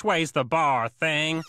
Sway's the bar thing.